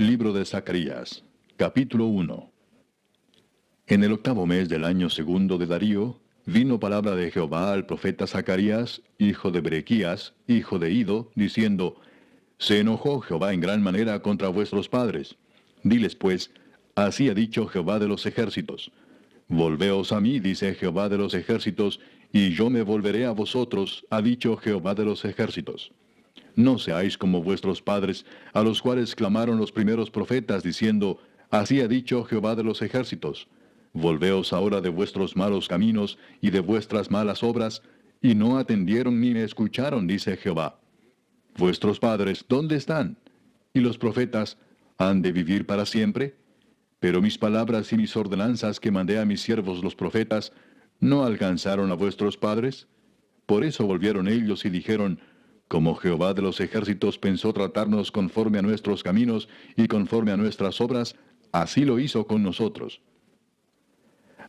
Libro de Zacarías, capítulo 1. En el octavo mes del año segundo de Darío, vino palabra de Jehová al profeta Zacarías, hijo de Berequías, hijo de Ido, diciendo, Se enojó Jehová en gran manera contra vuestros padres. Diles pues, así ha dicho Jehová de los ejércitos. Volveos a mí, dice Jehová de los ejércitos, y yo me volveré a vosotros, ha dicho Jehová de los ejércitos. No seáis como vuestros padres, a los cuales clamaron los primeros profetas, diciendo, Así ha dicho Jehová de los ejércitos. Volveos ahora de vuestros malos caminos y de vuestras malas obras, y no atendieron ni me escucharon, dice Jehová. Vuestros padres, ¿dónde están? Y los profetas, ¿han de vivir para siempre? Pero mis palabras y mis ordenanzas que mandé a mis siervos los profetas, ¿no alcanzaron a vuestros padres? Por eso volvieron ellos y dijeron, como Jehová de los ejércitos pensó tratarnos conforme a nuestros caminos y conforme a nuestras obras, así lo hizo con nosotros.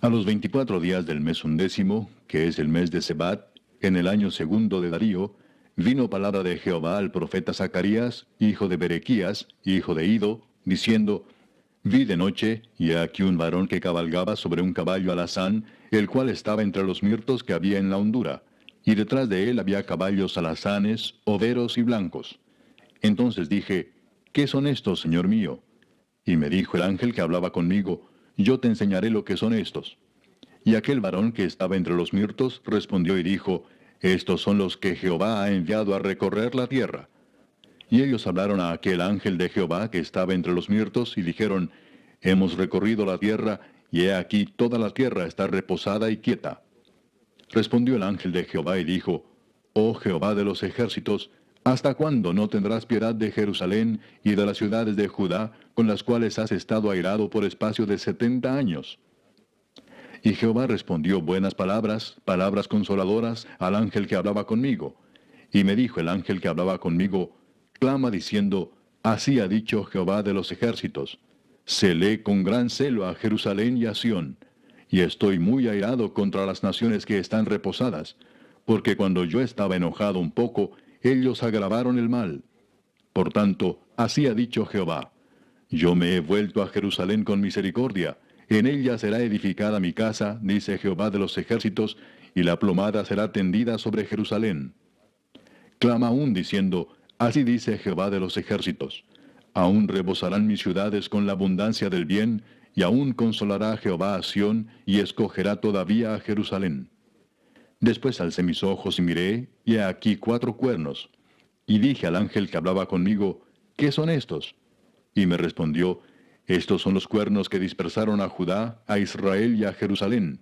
A los veinticuatro días del mes undécimo, que es el mes de Sebat, en el año segundo de Darío, vino palabra de Jehová al profeta Zacarías, hijo de Berequías, hijo de Ido, diciendo, Vi de noche, y aquí un varón que cabalgaba sobre un caballo alazán, el cual estaba entre los mirtos que había en la hondura, y detrás de él había caballos alazanes, overos y blancos. Entonces dije, ¿qué son estos, Señor mío? Y me dijo el ángel que hablaba conmigo, yo te enseñaré lo que son estos. Y aquel varón que estaba entre los mirtos respondió y dijo, Estos son los que Jehová ha enviado a recorrer la tierra. Y ellos hablaron a aquel ángel de Jehová que estaba entre los mirtos y dijeron, Hemos recorrido la tierra, y he aquí toda la tierra está reposada y quieta. Respondió el ángel de Jehová y dijo, Oh Jehová de los ejércitos, ¿hasta cuándo no tendrás piedad de Jerusalén y de las ciudades de Judá, con las cuales has estado airado por espacio de setenta años? Y Jehová respondió buenas palabras, palabras consoladoras, al ángel que hablaba conmigo. Y me dijo el ángel que hablaba conmigo, clama diciendo, Así ha dicho Jehová de los ejércitos, celé con gran celo a Jerusalén y a Sión, y estoy muy airado contra las naciones que están reposadas, porque cuando yo estaba enojado un poco, ellos agravaron el mal. Por tanto, así ha dicho Jehová, yo me he vuelto a Jerusalén con misericordia, en ella será edificada mi casa, dice Jehová de los ejércitos, y la plomada será tendida sobre Jerusalén. Clama aún diciendo, así dice Jehová de los ejércitos, aún rebosarán mis ciudades con la abundancia del bien, y aún consolará Jehová a Sión, y escogerá todavía a Jerusalén. Después alcé mis ojos y miré, y he aquí cuatro cuernos. Y dije al ángel que hablaba conmigo, ¿qué son estos? Y me respondió, estos son los cuernos que dispersaron a Judá, a Israel y a Jerusalén.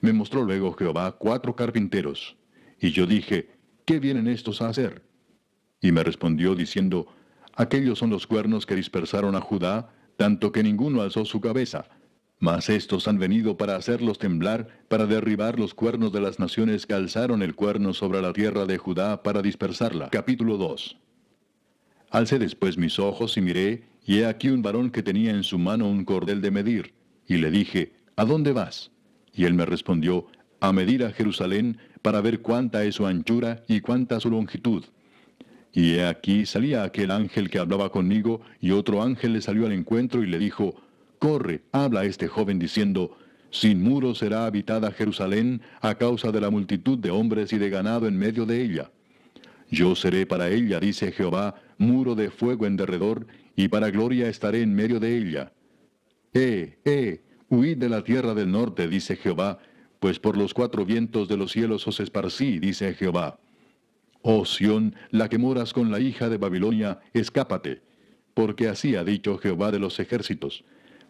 Me mostró luego Jehová cuatro carpinteros. Y yo dije, ¿qué vienen estos a hacer? Y me respondió diciendo, aquellos son los cuernos que dispersaron a Judá, tanto que ninguno alzó su cabeza. Mas estos han venido para hacerlos temblar, para derribar los cuernos de las naciones que alzaron el cuerno sobre la tierra de Judá para dispersarla. Capítulo 2. Alcé después mis ojos y miré, y he aquí un varón que tenía en su mano un cordel de medir. Y le dije, ¿A dónde vas? Y él me respondió, A medir a Jerusalén, para ver cuánta es su anchura y cuánta su longitud. Y he aquí salía aquel ángel que hablaba conmigo, y otro ángel le salió al encuentro y le dijo, Corre, habla a este joven diciendo, Sin muro será habitada Jerusalén a causa de la multitud de hombres y de ganado en medio de ella. Yo seré para ella, dice Jehová, muro de fuego en derredor, y para gloria estaré en medio de ella. Eh, eh, huid de la tierra del norte, dice Jehová, pues por los cuatro vientos de los cielos os esparcí, dice Jehová. Oh Sión, la que moras con la hija de Babilonia, escápate, porque así ha dicho Jehová de los ejércitos.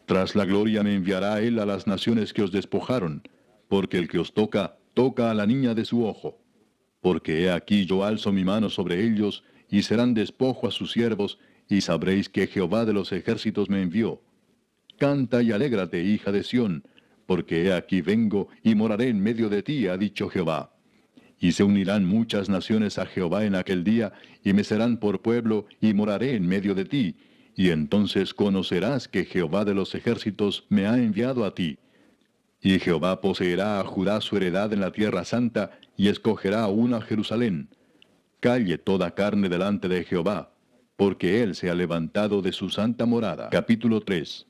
Tras la gloria me enviará él a las naciones que os despojaron, porque el que os toca, toca a la niña de su ojo. Porque he aquí yo alzo mi mano sobre ellos, y serán despojo a sus siervos, y sabréis que Jehová de los ejércitos me envió. Canta y alégrate, hija de Sión, porque he aquí vengo y moraré en medio de ti, ha dicho Jehová. Y se unirán muchas naciones a Jehová en aquel día, y me serán por pueblo, y moraré en medio de ti. Y entonces conocerás que Jehová de los ejércitos me ha enviado a ti. Y Jehová poseerá a Judá su heredad en la tierra santa, y escogerá a una Jerusalén. Calle toda carne delante de Jehová, porque Él se ha levantado de su santa morada. Capítulo 3.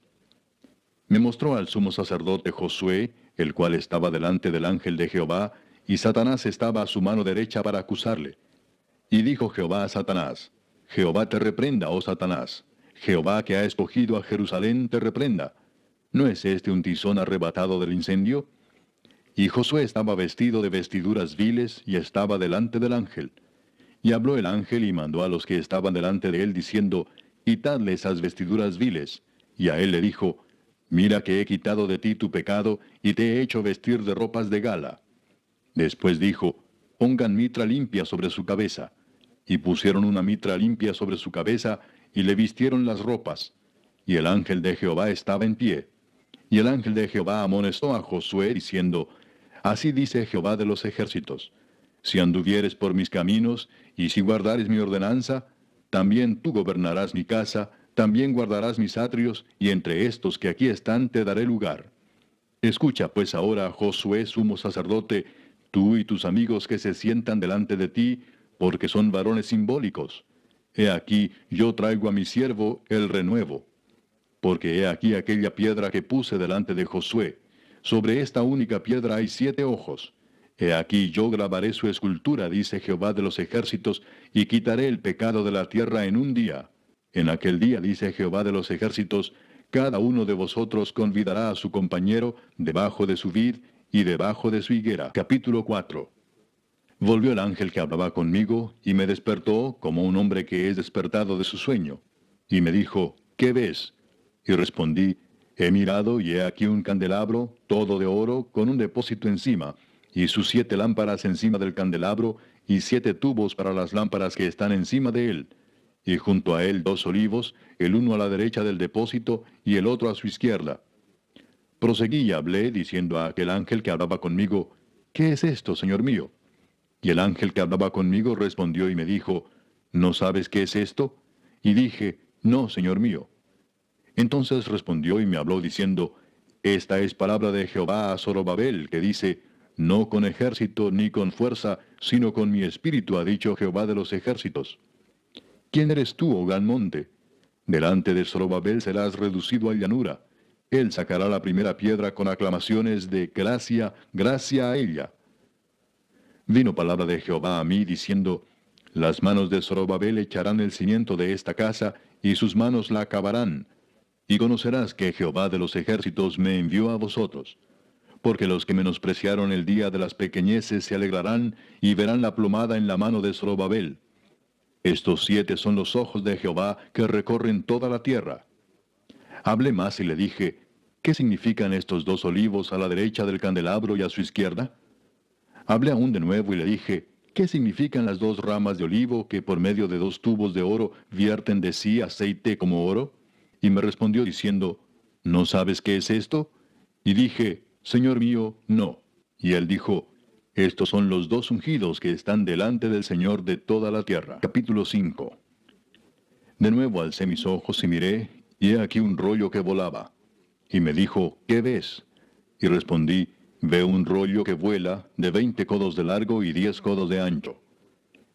Me mostró al sumo sacerdote Josué, el cual estaba delante del ángel de Jehová, y Satanás estaba a su mano derecha para acusarle. Y dijo Jehová a Satanás, Jehová te reprenda, oh Satanás. Jehová que ha escogido a Jerusalén te reprenda. ¿No es este un tizón arrebatado del incendio? Y Josué estaba vestido de vestiduras viles y estaba delante del ángel. Y habló el ángel y mandó a los que estaban delante de él diciendo, Quitadle esas vestiduras viles. Y a él le dijo, Mira que he quitado de ti tu pecado y te he hecho vestir de ropas de gala. Después dijo, Pongan mitra limpia sobre su cabeza. Y pusieron una mitra limpia sobre su cabeza y le vistieron las ropas. Y el ángel de Jehová estaba en pie. Y el ángel de Jehová amonestó a Josué diciendo, Así dice Jehová de los ejércitos, si anduvieres por mis caminos, y si guardares mi ordenanza, también tú gobernarás mi casa, también guardarás mis atrios, y entre estos que aquí están te daré lugar. Escucha pues ahora, Josué, sumo sacerdote, tú y tus amigos que se sientan delante de ti, porque son varones simbólicos. He aquí, yo traigo a mi siervo el renuevo. Porque he aquí aquella piedra que puse delante de Josué, sobre esta única piedra hay siete ojos. He aquí yo grabaré su escultura, dice Jehová de los ejércitos, y quitaré el pecado de la tierra en un día. En aquel día, dice Jehová de los ejércitos, cada uno de vosotros convidará a su compañero debajo de su vid y debajo de su higuera. Capítulo 4. Volvió el ángel que hablaba conmigo, y me despertó como un hombre que es despertado de su sueño. Y me dijo, ¿qué ves? Y respondí, He mirado y he aquí un candelabro, todo de oro, con un depósito encima, y sus siete lámparas encima del candelabro, y siete tubos para las lámparas que están encima de él. Y junto a él dos olivos, el uno a la derecha del depósito y el otro a su izquierda. Proseguí y hablé, diciendo a aquel ángel que hablaba conmigo, ¿Qué es esto, Señor mío? Y el ángel que hablaba conmigo respondió y me dijo, ¿No sabes qué es esto? Y dije, No, Señor mío. Entonces respondió y me habló diciendo, Esta es palabra de Jehová a Zorobabel, que dice, No con ejército ni con fuerza, sino con mi espíritu, ha dicho Jehová de los ejércitos. ¿Quién eres tú, oh gran monte? Delante de Zorobabel serás reducido a llanura. Él sacará la primera piedra con aclamaciones de gracia, gracia a ella. Vino palabra de Jehová a mí diciendo, Las manos de Zorobabel echarán el cimiento de esta casa, y sus manos la acabarán, y conocerás que Jehová de los ejércitos me envió a vosotros. Porque los que menospreciaron el día de las pequeñeces se alegrarán y verán la plomada en la mano de Zorobabel. Estos siete son los ojos de Jehová que recorren toda la tierra. Hablé más y le dije, ¿qué significan estos dos olivos a la derecha del candelabro y a su izquierda? Hablé aún de nuevo y le dije, ¿qué significan las dos ramas de olivo que por medio de dos tubos de oro vierten de sí aceite como oro? Y me respondió diciendo, ¿no sabes qué es esto? Y dije, Señor mío, no. Y él dijo, estos son los dos ungidos que están delante del Señor de toda la tierra. Capítulo 5. De nuevo alcé mis ojos y miré, y he aquí un rollo que volaba. Y me dijo, ¿qué ves? Y respondí, veo un rollo que vuela de veinte codos de largo y diez codos de ancho.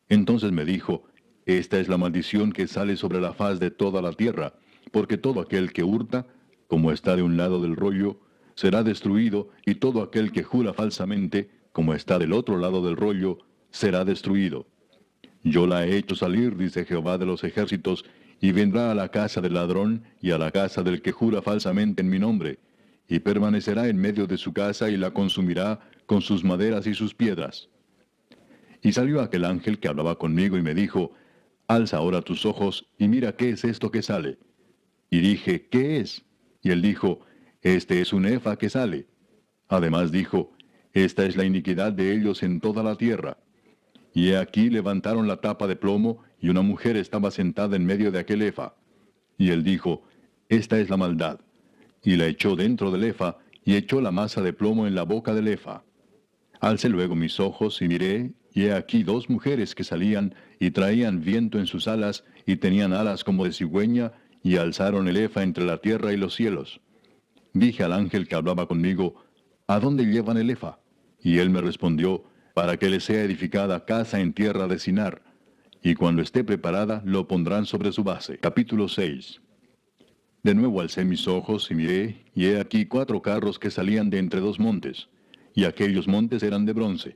Entonces me dijo, esta es la maldición que sale sobre la faz de toda la tierra, porque todo aquel que hurta, como está de un lado del rollo, será destruido, y todo aquel que jura falsamente, como está del otro lado del rollo, será destruido. Yo la he hecho salir, dice Jehová de los ejércitos, y vendrá a la casa del ladrón y a la casa del que jura falsamente en mi nombre, y permanecerá en medio de su casa y la consumirá con sus maderas y sus piedras. Y salió aquel ángel que hablaba conmigo y me dijo, Alza ahora tus ojos y mira qué es esto que sale. Y dije, ¿qué es? Y él dijo, Este es un efa que sale. Además dijo, Esta es la iniquidad de ellos en toda la tierra. Y aquí levantaron la tapa de plomo, y una mujer estaba sentada en medio de aquel efa. Y él dijo, Esta es la maldad. Y la echó dentro del efa, y echó la masa de plomo en la boca del efa. Alcé luego mis ojos y miré, y he aquí dos mujeres que salían, y traían viento en sus alas, y tenían alas como de cigüeña, y alzaron el efa entre la tierra y los cielos. Dije al ángel que hablaba conmigo, ¿A dónde llevan el efa? Y él me respondió, para que le sea edificada casa en tierra de Sinar. Y cuando esté preparada lo pondrán sobre su base. Capítulo 6. De nuevo alcé mis ojos y miré, y he aquí cuatro carros que salían de entre dos montes, y aquellos montes eran de bronce.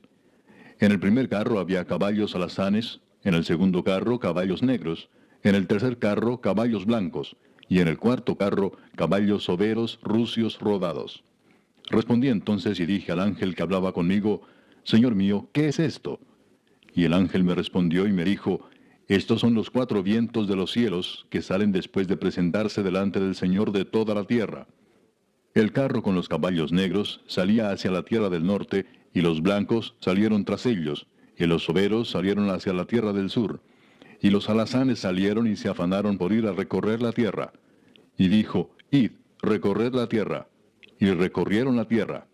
En el primer carro había caballos alazanes, en el segundo carro caballos negros, en el tercer carro caballos blancos, y en el cuarto carro caballos soberos, rucios, rodados. Respondí entonces y dije al ángel que hablaba conmigo, Señor mío, ¿qué es esto? Y el ángel me respondió y me dijo, Estos son los cuatro vientos de los cielos que salen después de presentarse delante del Señor de toda la tierra. El carro con los caballos negros salía hacia la tierra del norte, y los blancos salieron tras ellos, y los soberos salieron hacia la tierra del sur. Y los alazanes salieron y se afanaron por ir a recorrer la tierra. Y dijo, Id, recorred la tierra. Y recorrieron la tierra.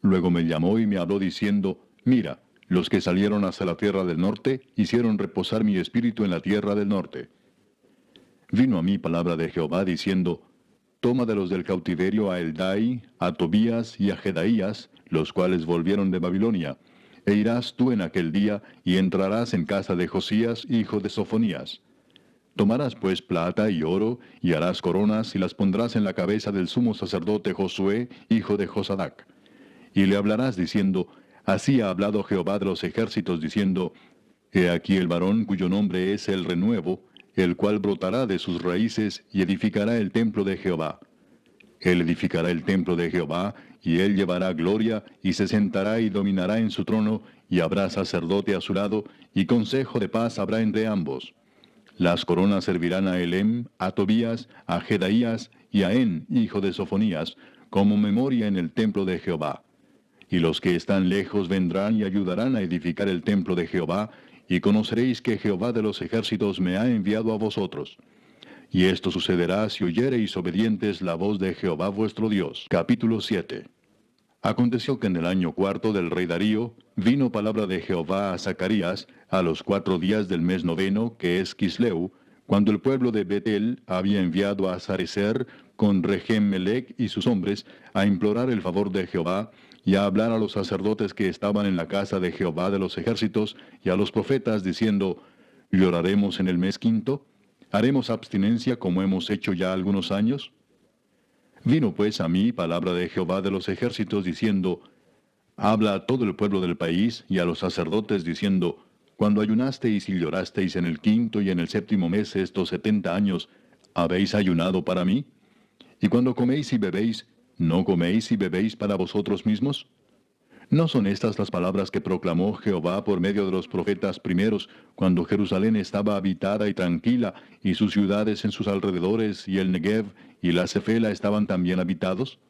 Luego me llamó y me habló diciendo, Mira, los que salieron hacia la tierra del norte hicieron reposar mi espíritu en la tierra del norte. Vino a mí palabra de Jehová diciendo, Toma de los del cautiverio a Eldai, a Tobías y a Jedaías, los cuales volvieron de Babilonia, e irás tú en aquel día y entrarás en casa de Josías, hijo de Sofonías. Tomarás pues plata y oro, y harás coronas y las pondrás en la cabeza del sumo sacerdote Josué, hijo de Josadac. Y le hablarás diciendo, Así ha hablado Jehová de los ejércitos, diciendo, He aquí el varón cuyo nombre es el renuevo, el cual brotará de sus raíces y edificará el templo de Jehová. Él edificará el templo de Jehová, y él llevará gloria, y se sentará y dominará en su trono, y habrá sacerdote a su lado, y consejo de paz habrá entre ambos. Las coronas servirán a Elem, a Tobías, a Jedaías y a En, hijo de Sofonías, como memoria en el templo de Jehová. Y los que están lejos vendrán y ayudarán a edificar el templo de Jehová, y conoceréis que Jehová de los ejércitos me ha enviado a vosotros. Y esto sucederá si oyereis obedientes la voz de Jehová vuestro Dios. Capítulo 7. Aconteció que en el año cuarto del rey Darío vino palabra de Jehová a Zacarías a los cuatro días del mes noveno, que es Kisleu, cuando el pueblo de Betel había enviado a Sarecer con Regem Melech y sus hombres a implorar el favor de Jehová y a hablar a los sacerdotes que estaban en la casa de Jehová de los ejércitos y a los profetas diciendo, ¿lloraremos en el mes quinto? ¿Haremos abstinencia como hemos hecho ya algunos años? Vino pues a mí palabra de Jehová de los ejércitos diciendo, Habla a todo el pueblo del país y a los sacerdotes diciendo, Cuando ayunasteis y llorasteis en el quinto y en el séptimo mes estos setenta años, ¿habéis ayunado para mí? Y cuando coméis y bebéis, ¿No coméis y bebéis para vosotros mismos? ¿No son estas las palabras que proclamó Jehová por medio de los profetas primeros, cuando Jerusalén estaba habitada y tranquila, y sus ciudades en sus alrededores, y el Negev y la Cefela estaban también habitados?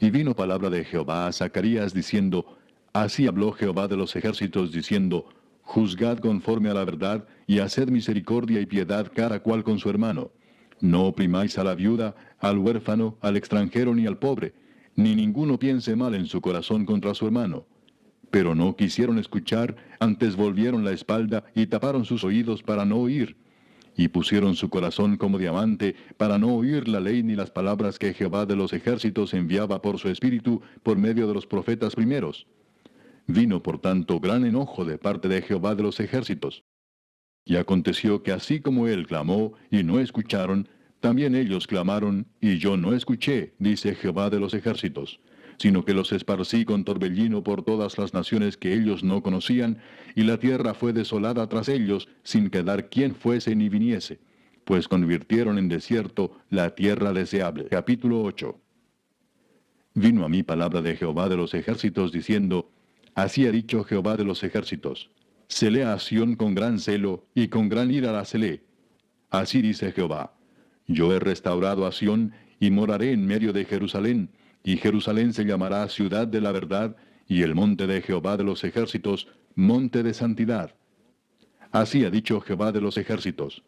Y vino palabra de Jehová a Zacarías diciendo, Así habló Jehová de los ejércitos, diciendo, Juzgad conforme a la verdad, y haced misericordia y piedad cada cual con su hermano no oprimáis a la viuda, al huérfano, al extranjero ni al pobre, ni ninguno piense mal en su corazón contra su hermano. Pero no quisieron escuchar, antes volvieron la espalda y taparon sus oídos para no oír. Y pusieron su corazón como diamante para no oír la ley ni las palabras que Jehová de los ejércitos enviaba por su espíritu por medio de los profetas primeros. Vino por tanto gran enojo de parte de Jehová de los ejércitos. Y aconteció que así como él clamó y no escucharon, también ellos clamaron y yo no escuché, dice Jehová de los ejércitos, sino que los esparcí con torbellino por todas las naciones que ellos no conocían, y la tierra fue desolada tras ellos, sin quedar quien fuese ni viniese, pues convirtieron en desierto la tierra deseable. Capítulo 8. Vino a mí palabra de Jehová de los ejércitos diciendo, Así ha dicho Jehová de los ejércitos, Celé a Sión con gran celo, y con gran ira la celé. Así dice Jehová, Yo he restaurado a Sión, y moraré en medio de Jerusalén, y Jerusalén se llamará ciudad de la verdad, y el monte de Jehová de los ejércitos, monte de santidad. Así ha dicho Jehová de los ejércitos.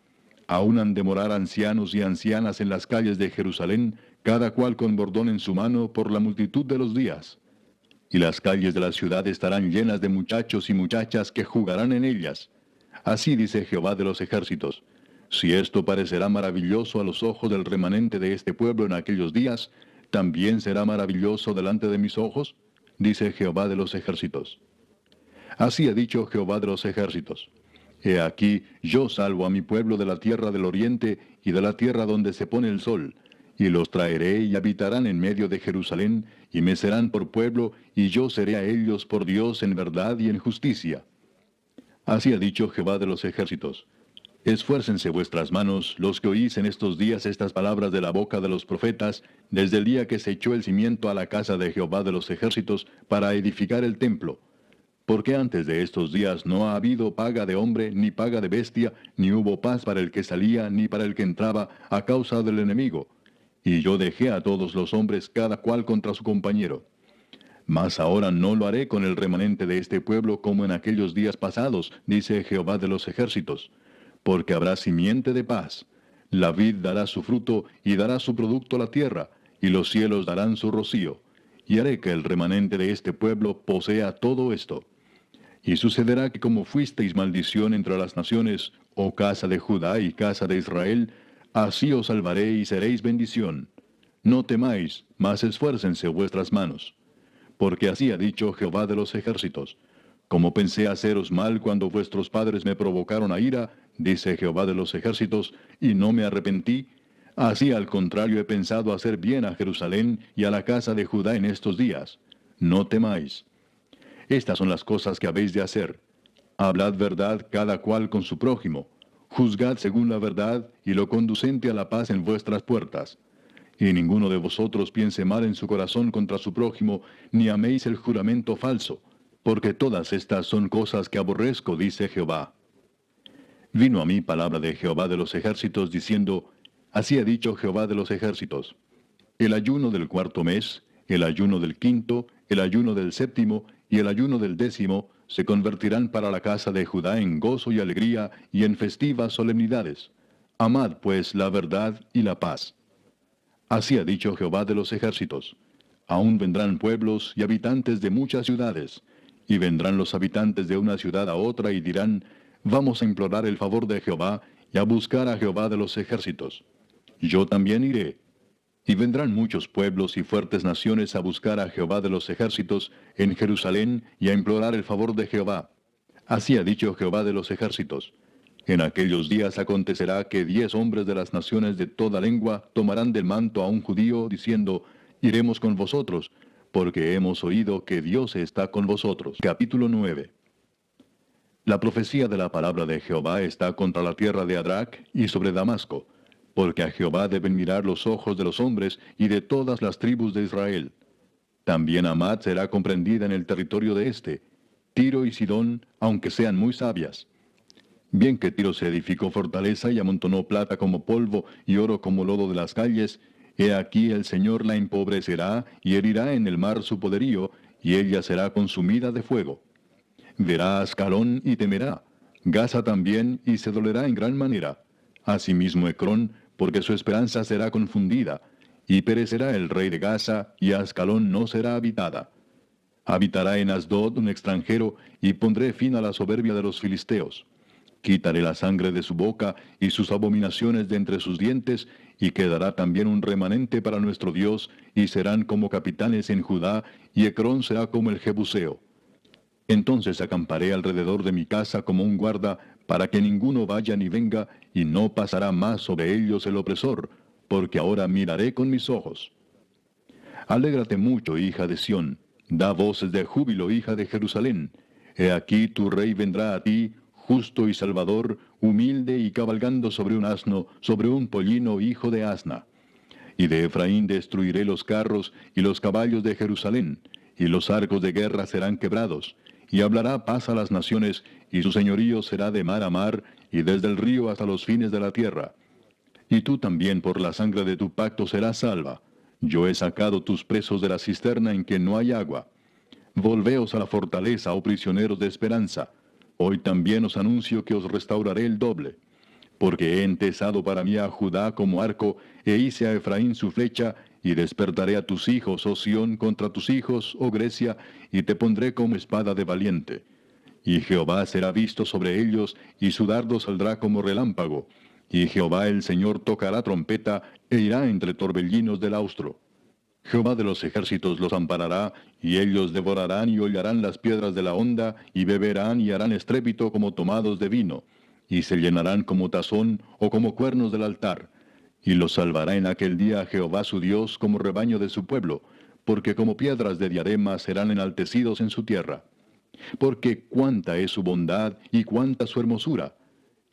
Aún han de morar ancianos y ancianas en las calles de Jerusalén, cada cual con bordón en su mano por la multitud de los días y las calles de la ciudad estarán llenas de muchachos y muchachas que jugarán en ellas. Así dice Jehová de los ejércitos. Si esto parecerá maravilloso a los ojos del remanente de este pueblo en aquellos días, ¿también será maravilloso delante de mis ojos? Dice Jehová de los ejércitos. Así ha dicho Jehová de los ejércitos. He aquí, yo salvo a mi pueblo de la tierra del oriente y de la tierra donde se pone el sol, y los traeré y habitarán en medio de Jerusalén, y me serán por pueblo, y yo seré a ellos por Dios en verdad y en justicia. Así ha dicho Jehová de los ejércitos. Esfuércense vuestras manos, los que oís en estos días estas palabras de la boca de los profetas, desde el día que se echó el cimiento a la casa de Jehová de los ejércitos para edificar el templo. Porque antes de estos días no ha habido paga de hombre, ni paga de bestia, ni hubo paz para el que salía, ni para el que entraba, a causa del enemigo. Y yo dejé a todos los hombres cada cual contra su compañero. Mas ahora no lo haré con el remanente de este pueblo como en aquellos días pasados, dice Jehová de los ejércitos porque habrá simiente de paz. La vid dará su fruto y dará su producto a la tierra, y los cielos darán su rocío. Y haré que el remanente de este pueblo posea todo esto. Y sucederá que como fuisteis maldición entre las naciones, oh casa de Judá y casa de Israel, así os salvaré y seréis bendición. No temáis, mas esfuércense vuestras manos. Porque así ha dicho Jehová de los ejércitos. Como pensé haceros mal cuando vuestros padres me provocaron a ira, dice Jehová de los ejércitos, y no me arrepentí, así al contrario he pensado hacer bien a Jerusalén y a la casa de Judá en estos días. No temáis. Estas son las cosas que habéis de hacer. Hablad verdad cada cual con su prójimo. Juzgad según la verdad y lo conducente a la paz en vuestras puertas. Y ninguno de vosotros piense mal en su corazón contra su prójimo, ni améis el juramento falso, porque todas estas son cosas que aborrezco, dice Jehová. Vino a mí palabra de Jehová de los ejércitos diciendo, Así ha dicho Jehová de los ejércitos, el ayuno del cuarto mes, el ayuno del quinto, el ayuno del séptimo y el ayuno del décimo se convertirán para la casa de Judá en gozo y alegría y en festivas solemnidades. Amad pues la verdad y la paz. Así ha dicho Jehová de los ejércitos. Aún vendrán pueblos y habitantes de muchas ciudades, y vendrán los habitantes de una ciudad a otra y dirán, Vamos a implorar el favor de Jehová y a buscar a Jehová de los ejércitos. Yo también iré. Y vendrán muchos pueblos y fuertes naciones a buscar a Jehová de los ejércitos en Jerusalén y a implorar el favor de Jehová. Así ha dicho Jehová de los ejércitos. En aquellos días acontecerá que diez hombres de las naciones de toda lengua tomarán del manto a un judío, diciendo, Iremos con vosotros, porque hemos oído que Dios está con vosotros. Capítulo 9. La profecía de la palabra de Jehová está contra la tierra de Adrac y sobre Damasco, porque a Jehová deben mirar los ojos de los hombres y de todas las tribus de Israel. También Amad será comprendida en el territorio de éste, Tiro y Sidón, aunque sean muy sabias. Bien que Tiro se edificó fortaleza y amontonó plata como polvo y oro como lodo de las calles, he aquí el Señor la empobrecerá y herirá en el mar su poderío, y ella será consumida de fuego. Verá a Ascalón y temerá. Gaza también y se dolerá en gran manera. Asimismo Ecrón, porque su esperanza será confundida. Y perecerá el rey de Gaza, y Ascalón no será habitada. Habitará en Asdod un extranjero, y pondré fin a la soberbia de los filisteos. Quitaré la sangre de su boca y sus abominaciones de entre sus dientes, y quedará también un remanente para nuestro Dios, y serán como capitanes en Judá, y Ecrón será como el Jebuseo. Entonces acamparé alrededor de mi casa como un guarda, para que ninguno vaya ni venga, y no pasará más sobre ellos el opresor, porque ahora miraré con mis ojos. Alégrate mucho, hija de Sión, da voces de júbilo, hija de Jerusalén. He aquí tu rey vendrá a ti, justo y salvador, humilde y cabalgando sobre un asno, sobre un pollino hijo de asna. Y de Efraín destruiré los carros y los caballos de Jerusalén, y los arcos de guerra serán quebrados, y hablará paz a las naciones, y su señorío será de mar a mar, y desde el río hasta los fines de la tierra. Y tú también por la sangre de tu pacto serás salva. Yo he sacado tus presos de la cisterna en que no hay agua. Volveos a la fortaleza, oh prisioneros de esperanza. Hoy también os anuncio que os restauraré el doble. Porque he entesado para mí a Judá como arco, e hice a Efraín su flecha, y despertaré a tus hijos, oh Sión, contra tus hijos, oh Grecia, y te pondré como espada de valiente. Y Jehová será visto sobre ellos, y su dardo saldrá como relámpago. Y Jehová el Señor tocará trompeta, e irá entre torbellinos del austro. Jehová de los ejércitos los amparará, y ellos devorarán y hollarán las piedras de la honda, y beberán y harán estrépito como tomados de vino y se llenarán como tazón o como cuernos del altar. Y los salvará en aquel día Jehová su Dios como rebaño de su pueblo, porque como piedras de diadema serán enaltecidos en su tierra. Porque cuánta es su bondad y cuánta su hermosura.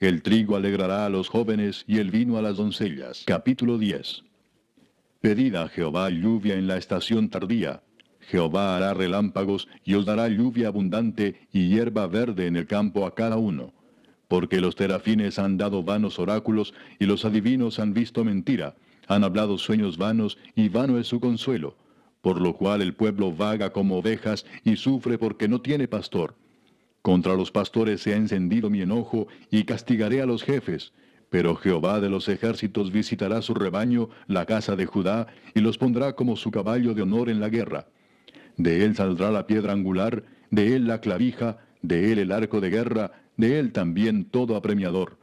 El trigo alegrará a los jóvenes y el vino a las doncellas. Capítulo 10. Pedid a Jehová lluvia en la estación tardía. Jehová hará relámpagos y os dará lluvia abundante y hierba verde en el campo a cada uno porque los terafines han dado vanos oráculos y los adivinos han visto mentira, han hablado sueños vanos y vano es su consuelo, por lo cual el pueblo vaga como ovejas y sufre porque no tiene pastor. Contra los pastores se ha encendido mi enojo y castigaré a los jefes, pero Jehová de los ejércitos visitará su rebaño, la casa de Judá, y los pondrá como su caballo de honor en la guerra. De él saldrá la piedra angular, de él la clavija, de él el arco de guerra, de él también todo apremiador.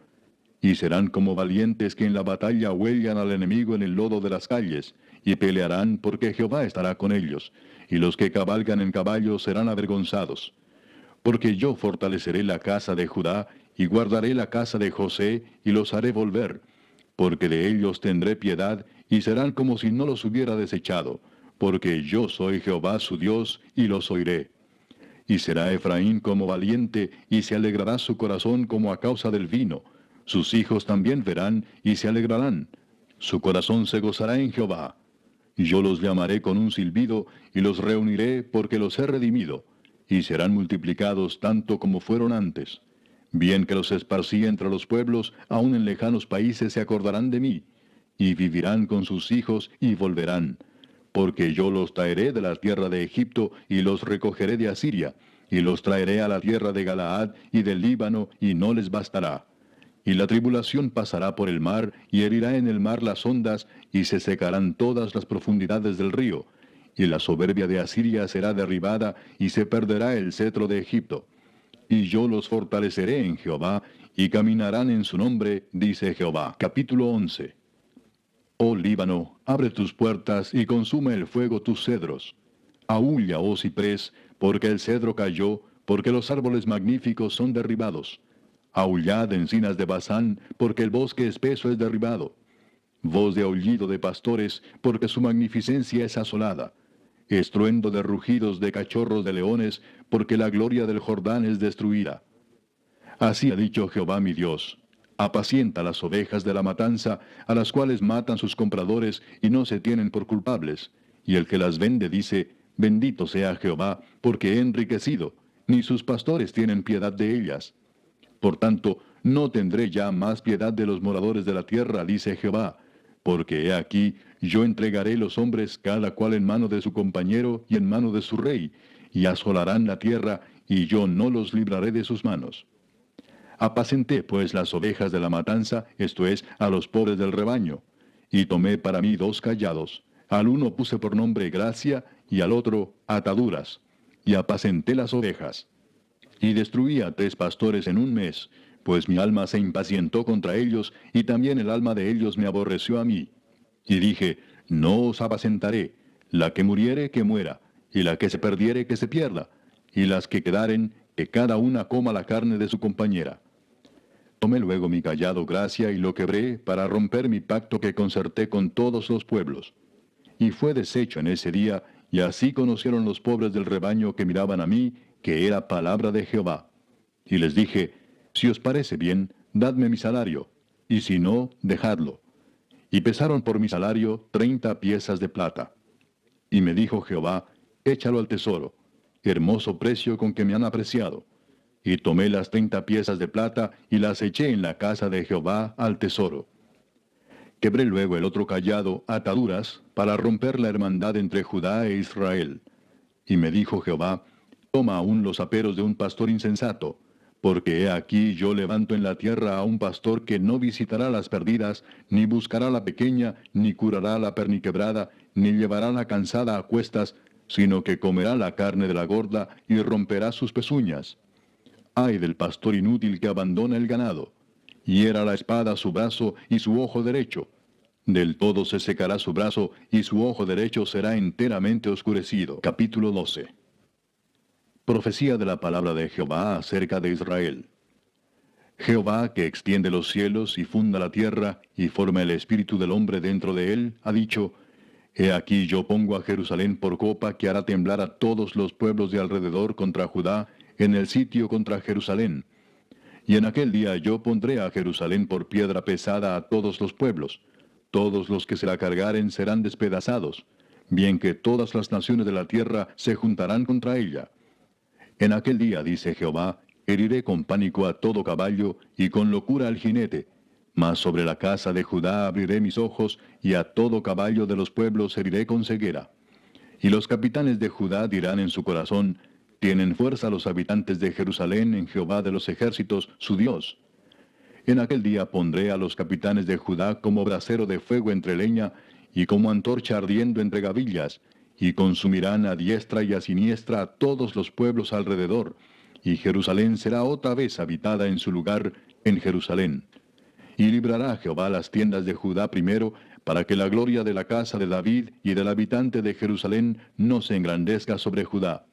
Y serán como valientes que en la batalla huelgan al enemigo en el lodo de las calles, y pelearán porque Jehová estará con ellos, y los que cabalgan en caballos serán avergonzados. Porque yo fortaleceré la casa de Judá, y guardaré la casa de José, y los haré volver, porque de ellos tendré piedad, y serán como si no los hubiera desechado, porque yo soy Jehová su Dios, y los oiré. Y será Efraín como valiente, y se alegrará su corazón como a causa del vino. Sus hijos también verán, y se alegrarán. Su corazón se gozará en Jehová. Yo los llamaré con un silbido, y los reuniré porque los he redimido, y serán multiplicados tanto como fueron antes. Bien que los esparcí entre los pueblos, aun en lejanos países se acordarán de mí, y vivirán con sus hijos y volverán porque yo los traeré de la tierra de Egipto y los recogeré de Asiria, y los traeré a la tierra de Galaad y del Líbano, y no les bastará. Y la tribulación pasará por el mar, y herirá en el mar las ondas, y se secarán todas las profundidades del río, y la soberbia de Asiria será derribada, y se perderá el cetro de Egipto. Y yo los fortaleceré en Jehová, y caminarán en su nombre, dice Jehová. Capítulo 11. Oh Líbano, abre tus puertas y consume el fuego tus cedros. Aúlla, oh ciprés, porque el cedro cayó, porque los árboles magníficos son derribados. Aullad, encinas de Bazán, porque el bosque espeso es derribado. Voz de aullido de pastores, porque su magnificencia es asolada. Estruendo de rugidos de cachorros de leones, porque la gloria del Jordán es destruida. Así ha dicho Jehová mi Dios apacienta las ovejas de la matanza, a las cuales matan sus compradores y no se tienen por culpables. Y el que las vende dice, bendito sea Jehová, porque he enriquecido, ni sus pastores tienen piedad de ellas. Por tanto, no tendré ya más piedad de los moradores de la tierra, dice Jehová, porque he aquí, yo entregaré los hombres cada cual en mano de su compañero y en mano de su rey, y asolarán la tierra, y yo no los libraré de sus manos. Apacenté pues las ovejas de la matanza, esto es, a los pobres del rebaño. Y tomé para mí dos callados. Al uno puse por nombre gracia y al otro ataduras. Y apacenté las ovejas. Y destruí a tres pastores en un mes, pues mi alma se impacientó contra ellos, y también el alma de ellos me aborreció a mí. Y dije, no os apacentaré, la que muriere, que muera, y la que se perdiere, que se pierda, y las que quedaren, que cada una coma la carne de su compañera. Tomé luego mi callado gracia y lo quebré para romper mi pacto que concerté con todos los pueblos. Y fue deshecho en ese día, y así conocieron los pobres del rebaño que miraban a mí, que era palabra de Jehová. Y les dije, si os parece bien, dadme mi salario, y si no, dejadlo. Y pesaron por mi salario treinta piezas de plata. Y me dijo Jehová, échalo al tesoro, hermoso precio con que me han apreciado. Y tomé las treinta piezas de plata y las eché en la casa de Jehová al tesoro. Quebré luego el otro callado, ataduras, para romper la hermandad entre Judá e Israel. Y me dijo Jehová, toma aún los aperos de un pastor insensato, porque he aquí yo levanto en la tierra a un pastor que no visitará las perdidas, ni buscará la pequeña, ni curará la perniquebrada, ni llevará la cansada a cuestas, sino que comerá la carne de la gorda y romperá sus pezuñas. Ay del pastor inútil que abandona el ganado. Hiera la espada su brazo y su ojo derecho. Del todo se secará su brazo y su ojo derecho será enteramente oscurecido. Capítulo 12. Profecía de la palabra de Jehová acerca de Israel. Jehová, que extiende los cielos y funda la tierra y forma el espíritu del hombre dentro de él, ha dicho, He aquí yo pongo a Jerusalén por copa que hará temblar a todos los pueblos de alrededor contra Judá, en el sitio contra Jerusalén. Y en aquel día yo pondré a Jerusalén por piedra pesada a todos los pueblos. Todos los que se la cargaren serán despedazados, bien que todas las naciones de la tierra se juntarán contra ella. En aquel día, dice Jehová, heriré con pánico a todo caballo y con locura al jinete, mas sobre la casa de Judá abriré mis ojos, y a todo caballo de los pueblos heriré con ceguera. Y los capitanes de Judá dirán en su corazón, tienen fuerza los habitantes de Jerusalén en Jehová de los ejércitos, su Dios. En aquel día pondré a los capitanes de Judá como brasero de fuego entre leña, y como antorcha ardiendo entre gavillas, y consumirán a diestra y a siniestra a todos los pueblos alrededor, y Jerusalén será otra vez habitada en su lugar en Jerusalén. Y librará Jehová las tiendas de Judá primero, para que la gloria de la casa de David y del habitante de Jerusalén no se engrandezca sobre Judá.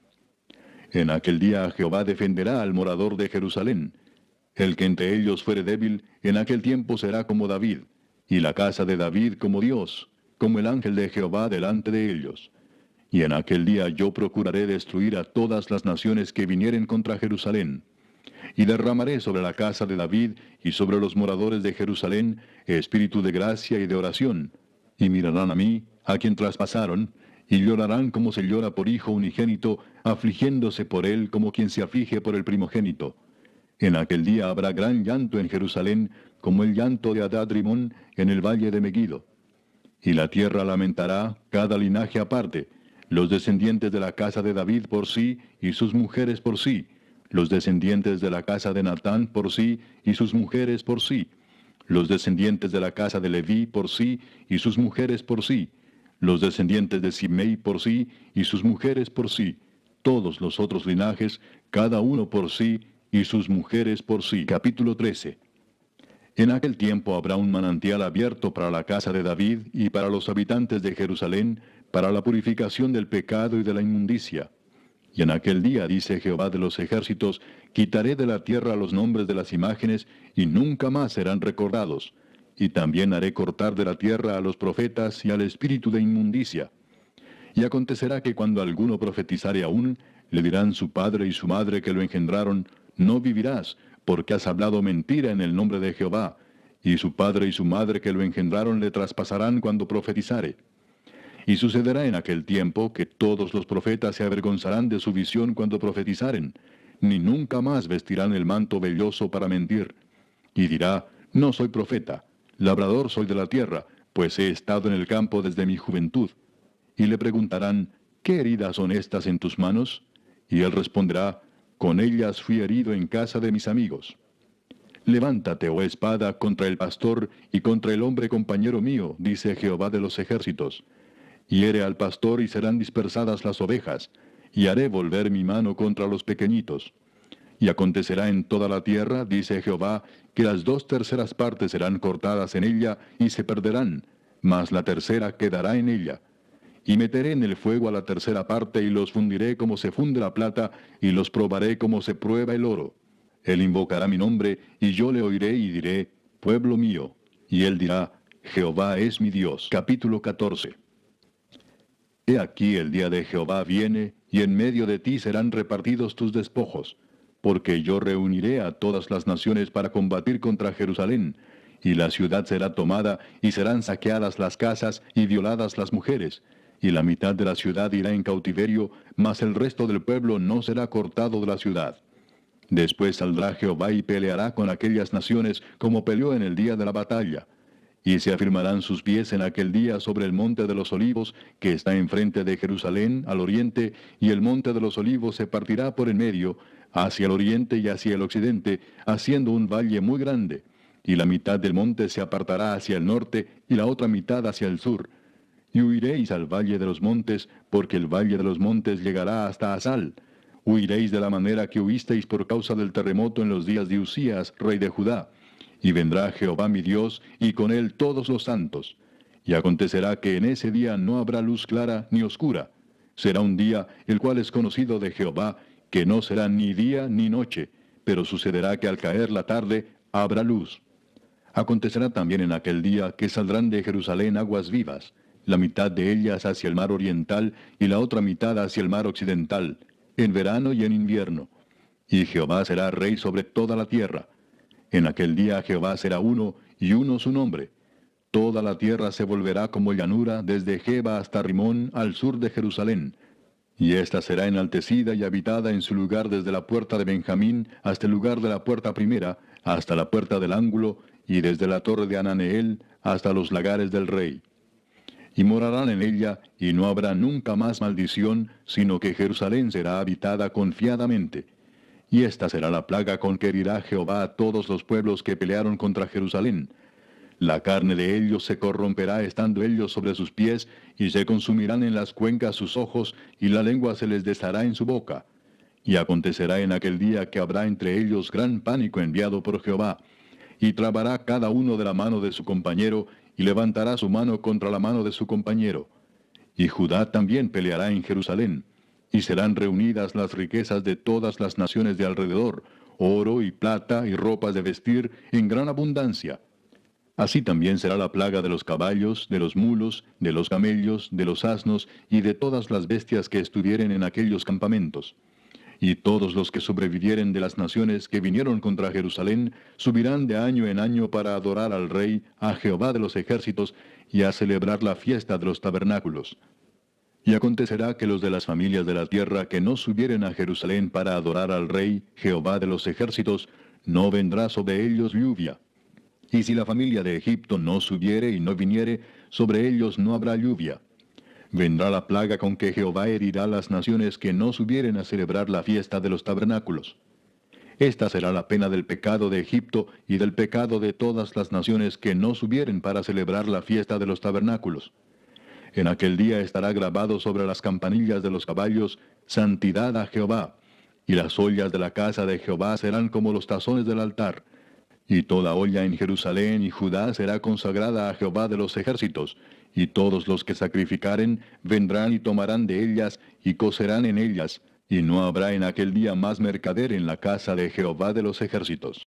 En aquel día Jehová defenderá al morador de Jerusalén. El que entre ellos fuere débil, en aquel tiempo será como David, y la casa de David como Dios, como el ángel de Jehová delante de ellos. Y en aquel día yo procuraré destruir a todas las naciones que vinieren contra Jerusalén y derramaré sobre la casa de David y sobre los moradores de Jerusalén espíritu de gracia y de oración, y mirarán a mí, a quien traspasaron, y llorarán como se llora por hijo unigénito, afligiéndose por él como quien se aflige por el primogénito. En aquel día habrá gran llanto en Jerusalén, como el llanto de Adadrimón en el valle de Megido. Y la tierra lamentará, cada linaje aparte, los descendientes de la casa de David por sí, y sus mujeres por sí, los descendientes de la casa de Natán por sí y sus mujeres por sí, los descendientes de la casa de Leví por sí y sus mujeres por sí, los descendientes de Simei por sí y sus mujeres por sí, todos los otros linajes, cada uno por sí y sus mujeres por sí. Capítulo 13. En aquel tiempo habrá un manantial abierto para la casa de David y para los habitantes de Jerusalén, para la purificación del pecado y de la inmundicia y en aquel día, dice Jehová de los ejércitos, quitaré de la tierra los nombres de las imágenes, y nunca más serán recordados. Y también haré cortar de la tierra a los profetas y al espíritu de inmundicia. Y acontecerá que cuando alguno profetizare aún, le dirán su padre y su madre que lo engendraron, no vivirás, porque has hablado mentira en el nombre de Jehová. Y su padre y su madre que lo engendraron le traspasarán cuando profetizare. Y sucederá en aquel tiempo que todos los profetas se avergonzarán de su visión cuando profetizaren, ni nunca más vestirán el manto velloso para mentir. Y dirá, no soy profeta, labrador soy de la tierra, pues he estado en el campo desde mi juventud. Y le preguntarán, ¿qué heridas son estas en tus manos? Y él responderá, con ellas fui herido en casa de mis amigos. Levántate, oh espada, contra el pastor y contra el hombre compañero mío, dice Jehová de los ejércitos Hiere al pastor y serán dispersadas las ovejas, y haré volver mi mano contra los pequeñitos. Y acontecerá en toda la tierra, dice Jehová, que las dos terceras partes serán cortadas en ella y se perderán, mas la tercera quedará en ella. Y meteré en el fuego a la tercera parte y los fundiré como se funde la plata, y los probaré como se prueba el oro. Él invocará mi nombre, y yo le oiré y diré, pueblo mío. Y él dirá, Jehová es mi Dios. Capítulo 14. He aquí el día de Jehová viene, y en medio de ti serán repartidos tus despojos, porque yo reuniré a todas las naciones para combatir contra Jerusalén, y la ciudad será tomada, y serán saqueadas las casas, y violadas las mujeres, y la mitad de la ciudad irá en cautiverio, mas el resto del pueblo no será cortado de la ciudad. Después saldrá Jehová y peleará con aquellas naciones como peleó en el día de la batalla y se afirmarán sus pies en aquel día sobre el monte de los olivos, que está enfrente de Jerusalén, al oriente, y el monte de los olivos se partirá por en medio, hacia el oriente y hacia el occidente, haciendo un valle muy grande. Y la mitad del monte se apartará hacia el norte, y la otra mitad hacia el sur. Y huiréis al valle de los montes, porque el valle de los montes llegará hasta Asal. Huiréis de la manera que huisteis por causa del terremoto en los días de Usías, rey de Judá y vendrá Jehová mi Dios, y con él todos los santos. Y acontecerá que en ese día no habrá luz clara ni oscura. Será un día el cual es conocido de Jehová, que no será ni día ni noche, pero sucederá que al caer la tarde habrá luz. Acontecerá también en aquel día que saldrán de Jerusalén aguas vivas, la mitad de ellas hacia el mar oriental y la otra mitad hacia el mar occidental, en verano y en invierno. Y Jehová será rey sobre toda la tierra. En aquel día Jehová será uno y uno su nombre. Toda la tierra se volverá como llanura desde Jeba hasta Rimón al sur de Jerusalén. Y ésta será enaltecida y habitada en su lugar desde la puerta de Benjamín hasta el lugar de la puerta primera, hasta la puerta del ángulo, y desde la torre de Ananeel hasta los lagares del rey. Y morarán en ella, y no habrá nunca más maldición, sino que Jerusalén será habitada confiadamente. Y esta será la plaga con que herirá Jehová a todos los pueblos que pelearon contra Jerusalén. La carne de ellos se corromperá estando ellos sobre sus pies, y se consumirán en las cuencas sus ojos, y la lengua se les deshará en su boca. Y acontecerá en aquel día que habrá entre ellos gran pánico enviado por Jehová, y trabará cada uno de la mano de su compañero, y levantará su mano contra la mano de su compañero. Y Judá también peleará en Jerusalén, y serán reunidas las riquezas de todas las naciones de alrededor, oro y plata y ropas de vestir en gran abundancia. Así también será la plaga de los caballos, de los mulos, de los camellos, de los asnos y de todas las bestias que estuvieren en aquellos campamentos. Y todos los que sobrevivieren de las naciones que vinieron contra Jerusalén subirán de año en año para adorar al Rey, a Jehová de los ejércitos, y a celebrar la fiesta de los tabernáculos. Y acontecerá que los de las familias de la tierra que no subieren a Jerusalén para adorar al Rey, Jehová de los ejércitos, no vendrá sobre ellos lluvia. Y si la familia de Egipto no subiere y no viniere, sobre ellos no habrá lluvia. Vendrá la plaga con que Jehová herirá las naciones que no subieren a celebrar la fiesta de los tabernáculos. Esta será la pena del pecado de Egipto y del pecado de todas las naciones que no subieren para celebrar la fiesta de los tabernáculos. En aquel día estará grabado sobre las campanillas de los caballos, Santidad a Jehová, y las ollas de la casa de Jehová serán como los tazones del altar. Y toda olla en Jerusalén y Judá será consagrada a Jehová de los ejércitos, y todos los que sacrificaren vendrán y tomarán de ellas y cocerán en ellas, y no habrá en aquel día más mercader en la casa de Jehová de los ejércitos.